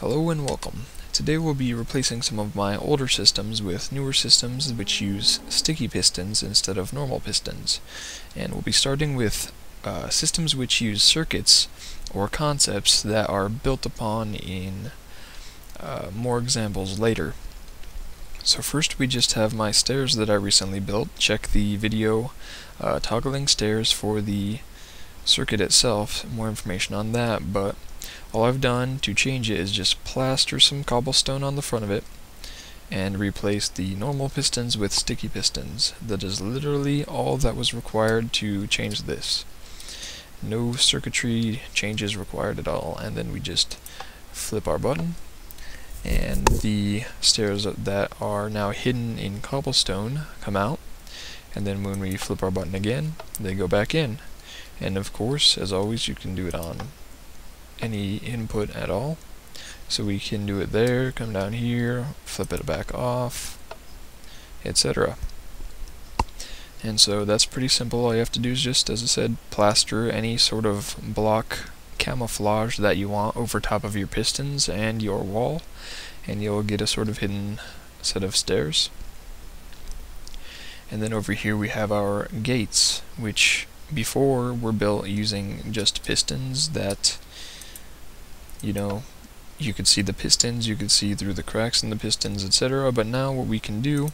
Hello and welcome. Today we'll be replacing some of my older systems with newer systems which use sticky pistons instead of normal pistons. And we'll be starting with uh, systems which use circuits or concepts that are built upon in uh, more examples later. So first we just have my stairs that I recently built. Check the video uh, toggling stairs for the circuit itself, more information on that, but all I've done to change it is just plaster some cobblestone on the front of it and replace the normal pistons with sticky pistons. That is literally all that was required to change this. No circuitry changes required at all, and then we just flip our button and the stairs that are now hidden in cobblestone come out and then when we flip our button again they go back in and of course as always you can do it on any input at all. So we can do it there, come down here, flip it back off, etc. And so that's pretty simple. All you have to do is just, as I said, plaster any sort of block camouflage that you want over top of your pistons and your wall, and you'll get a sort of hidden set of stairs. And then over here we have our gates, which before were built using just pistons that you know, you could see the pistons, you could see through the cracks in the pistons, etc. But now what we can do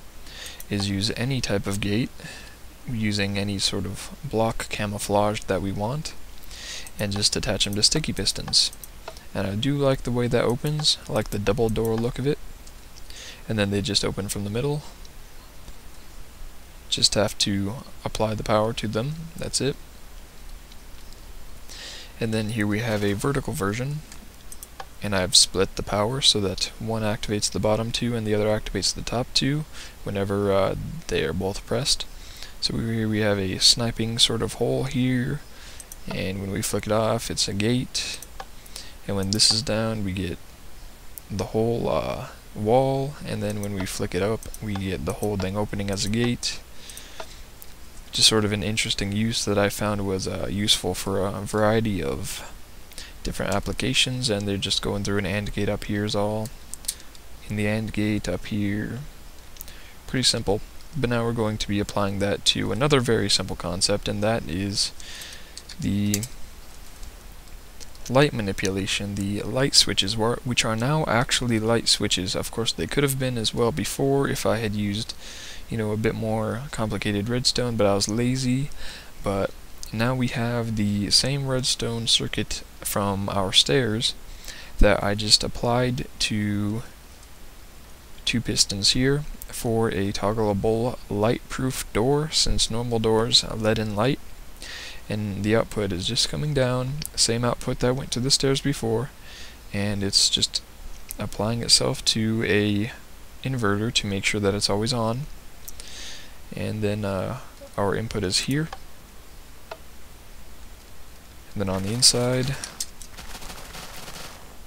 is use any type of gate using any sort of block camouflage that we want and just attach them to sticky pistons. And I do like the way that opens, I like the double door look of it. And then they just open from the middle. Just have to apply the power to them, that's it. And then here we have a vertical version and I've split the power so that one activates the bottom two and the other activates the top two whenever uh, they are both pressed. So here we have a sniping sort of hole here, and when we flick it off it's a gate, and when this is down we get the whole uh, wall, and then when we flick it up we get the whole thing opening as a gate. Just sort of an interesting use that I found was uh, useful for a variety of different applications and they're just going through an AND gate up here is all. In the AND gate up here. Pretty simple. But now we're going to be applying that to another very simple concept and that is the light manipulation, the light switches, which are now actually light switches. Of course, they could have been as well before if I had used, you know, a bit more complicated redstone, but I was lazy. But now we have the same redstone circuit from our stairs that I just applied to two pistons here for a toggleable light-proof door since normal doors let in light. And the output is just coming down same output that went to the stairs before and it's just applying itself to a inverter to make sure that it's always on. And then uh, our input is here and then on the inside,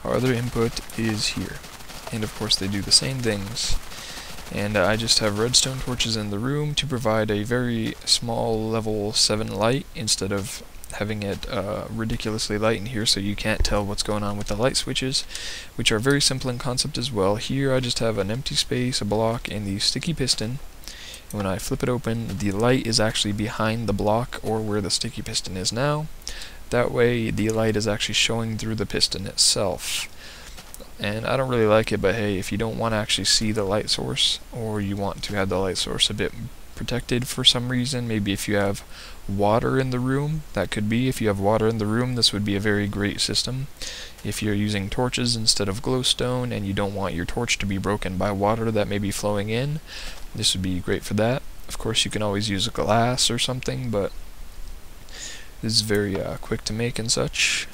our other input is here. And of course they do the same things. And uh, I just have redstone torches in the room to provide a very small level 7 light instead of having it uh, ridiculously light in here so you can't tell what's going on with the light switches, which are very simple in concept as well. Here I just have an empty space, a block, and the sticky piston. And when I flip it open, the light is actually behind the block or where the sticky piston is now. That way the light is actually showing through the piston itself. And I don't really like it, but hey, if you don't want to actually see the light source, or you want to have the light source a bit protected for some reason, maybe if you have water in the room, that could be. If you have water in the room, this would be a very great system. If you're using torches instead of glowstone, and you don't want your torch to be broken by water that may be flowing in, this would be great for that. Of course, you can always use a glass or something, but is very uh, quick to make and such.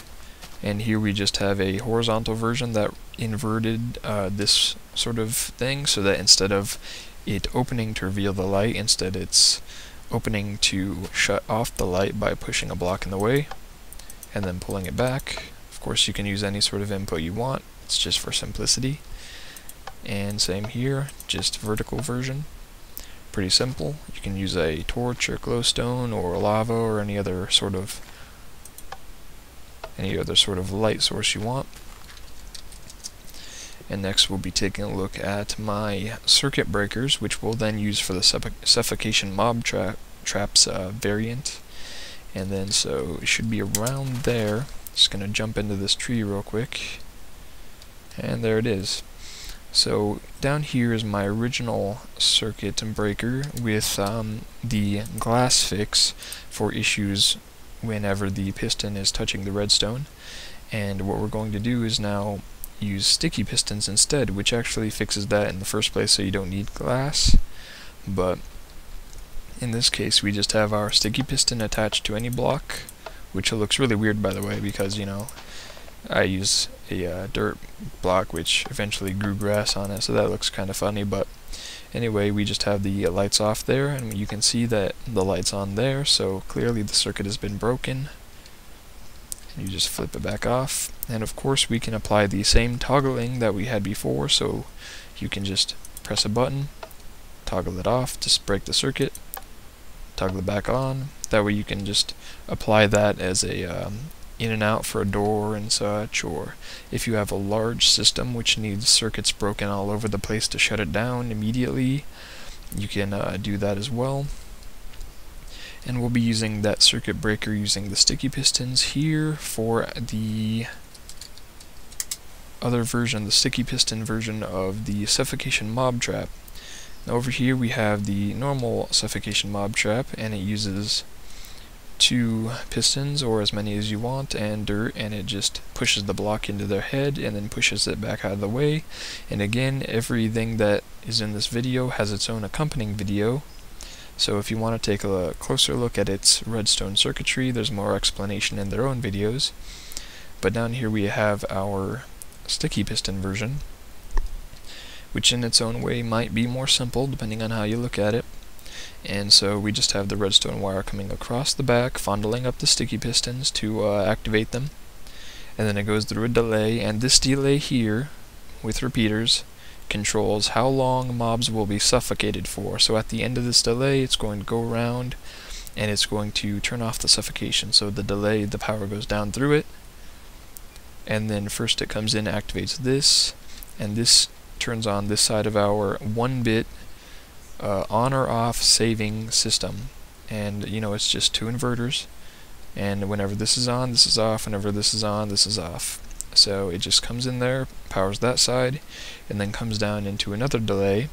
And here we just have a horizontal version that inverted uh, this sort of thing so that instead of it opening to reveal the light, instead it's opening to shut off the light by pushing a block in the way and then pulling it back. Of course you can use any sort of input you want, it's just for simplicity. And same here, just vertical version pretty simple. You can use a torch or glowstone or lava or any other sort of any other sort of light source you want. And next we'll be taking a look at my circuit breakers, which we'll then use for the suffocation mob tra traps uh, variant. And then so it should be around there. Just gonna jump into this tree real quick. And there it is. So down here is my original circuit breaker with um, the glass fix for issues whenever the piston is touching the redstone. And what we're going to do is now use sticky pistons instead, which actually fixes that in the first place so you don't need glass. But in this case we just have our sticky piston attached to any block, which looks really weird by the way because, you know, I use a uh, dirt block which eventually grew grass on it, so that looks kind of funny, but anyway, we just have the lights off there, and you can see that the light's on there, so clearly the circuit has been broken. You just flip it back off, and of course we can apply the same toggling that we had before, so you can just press a button, toggle it off to break the circuit, toggle it back on, that way you can just apply that as a um, in and out for a door and such, or if you have a large system which needs circuits broken all over the place to shut it down immediately, you can uh, do that as well. And we'll be using that circuit breaker using the sticky pistons here for the other version, the sticky piston version of the suffocation mob trap. Now over here we have the normal suffocation mob trap, and it uses two pistons or as many as you want and dirt and it just pushes the block into their head and then pushes it back out of the way. And again everything that is in this video has its own accompanying video. So if you want to take a closer look at its redstone circuitry there's more explanation in their own videos. But down here we have our sticky piston version which in its own way might be more simple depending on how you look at it and so we just have the redstone wire coming across the back, fondling up the sticky pistons to uh, activate them. And then it goes through a delay, and this delay here, with repeaters, controls how long mobs will be suffocated for. So at the end of this delay, it's going to go around, and it's going to turn off the suffocation. So the delay, the power goes down through it, and then first it comes in, activates this, and this turns on this side of our 1-bit uh, on or off saving system. And you know it's just two inverters. And whenever this is on this is off. Whenever this is on this is off. So it just comes in there powers that side and then comes down into another delay.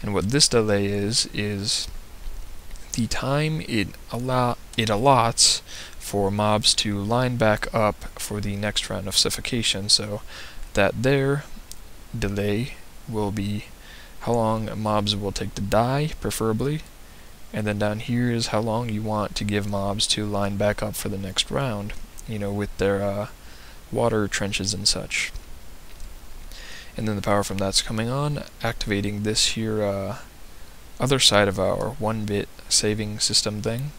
And what this delay is is the time it allow it allots for mobs to line back up for the next round of suffocation. So that there delay will be how long mobs will take to die, preferably. And then down here is how long you want to give mobs to line back up for the next round, you know, with their uh, water trenches and such. And then the power from that's coming on, activating this here uh, other side of our 1-bit saving system thing,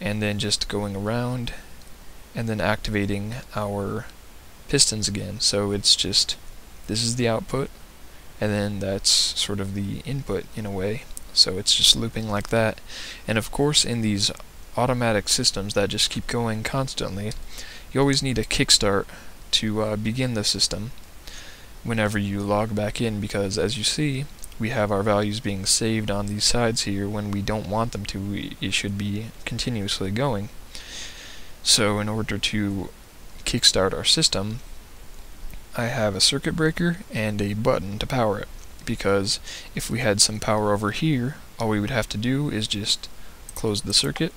and then just going around and then activating our pistons again. So it's just, this is the output, and then that's sort of the input in a way. So it's just looping like that. And of course in these automatic systems that just keep going constantly you always need a kickstart to uh, begin the system whenever you log back in because as you see we have our values being saved on these sides here when we don't want them to. It should be continuously going. So in order to kickstart our system I have a circuit breaker and a button to power it because if we had some power over here all we would have to do is just close the circuit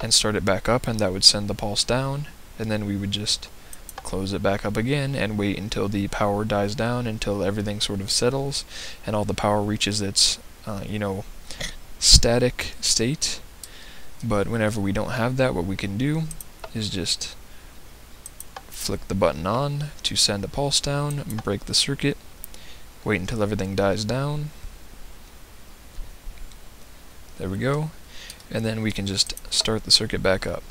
and start it back up and that would send the pulse down and then we would just close it back up again and wait until the power dies down until everything sort of settles and all the power reaches its uh, you know static state. But whenever we don't have that what we can do is just flick the button on to send a pulse down, break the circuit, wait until everything dies down. There we go. And then we can just start the circuit back up.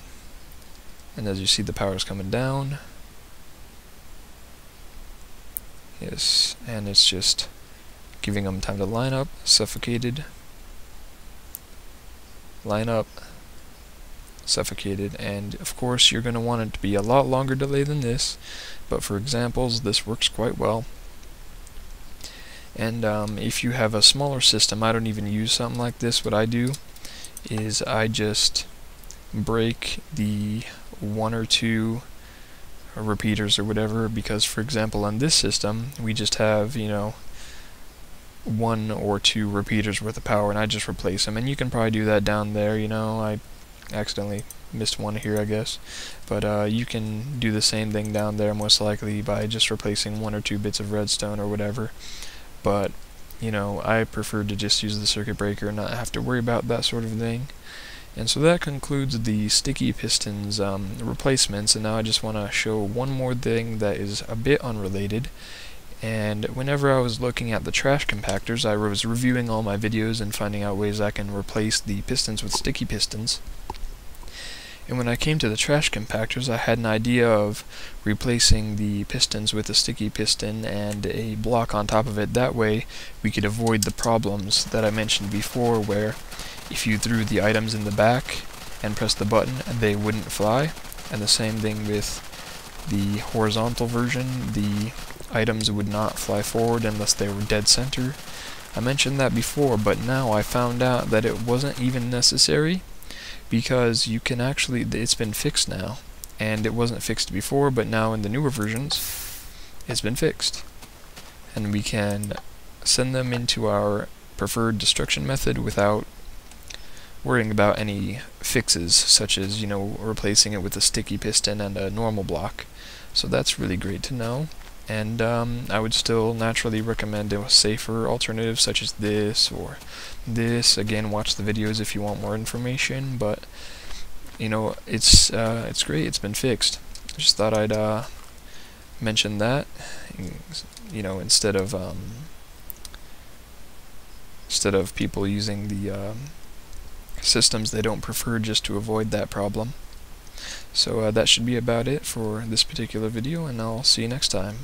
And as you see the power is coming down. Yes, and it's just giving them time to line up, suffocated, line up, suffocated and of course you're going to want it to be a lot longer delay than this but for examples this works quite well And um, if you have a smaller system, I don't even use something like this. What I do is I just break the one or two repeaters or whatever because for example on this system we just have you know one or two repeaters worth of power and I just replace them and you can probably do that down there you know I accidentally missed one here I guess. But uh, you can do the same thing down there most likely by just replacing one or two bits of redstone or whatever. But you know I prefer to just use the circuit breaker and not have to worry about that sort of thing. And so that concludes the sticky pistons um, replacements and now I just want to show one more thing that is a bit unrelated. And whenever I was looking at the trash compactors I was reviewing all my videos and finding out ways I can replace the pistons with sticky pistons and when I came to the trash compactors I had an idea of replacing the pistons with a sticky piston and a block on top of it. That way we could avoid the problems that I mentioned before where if you threw the items in the back and pressed the button they wouldn't fly. And the same thing with the horizontal version. The items would not fly forward unless they were dead center. I mentioned that before, but now I found out that it wasn't even necessary because you can actually, it's been fixed now. And it wasn't fixed before, but now in the newer versions, it's been fixed. And we can send them into our preferred destruction method without worrying about any fixes, such as, you know, replacing it with a sticky piston and a normal block. So that's really great to know and um, I would still naturally recommend a safer alternative such as this or this. Again, watch the videos if you want more information, but you know, it's uh, it's great. It's been fixed. Just thought I'd uh, mention that, you know, instead of um, instead of people using the um, systems they don't prefer just to avoid that problem. So uh, that should be about it for this particular video, and I'll see you next time.